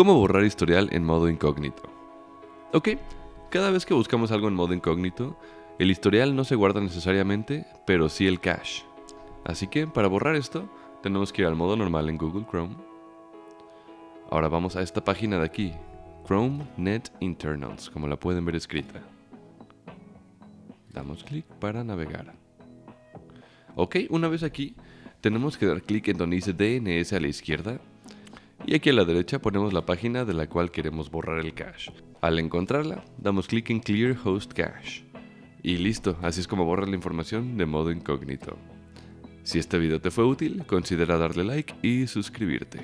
¿Cómo borrar historial en modo incógnito? Ok, cada vez que buscamos algo en modo incógnito, el historial no se guarda necesariamente, pero sí el cache. Así que para borrar esto, tenemos que ir al modo normal en Google Chrome. Ahora vamos a esta página de aquí, Chrome Net Internals, como la pueden ver escrita. Damos clic para navegar. Ok, una vez aquí, tenemos que dar clic en donde dice DNS a la izquierda y aquí a la derecha ponemos la página de la cual queremos borrar el cache. Al encontrarla, damos clic en Clear Host Cache. Y listo, así es como borras la información de modo incógnito. Si este video te fue útil, considera darle like y suscribirte.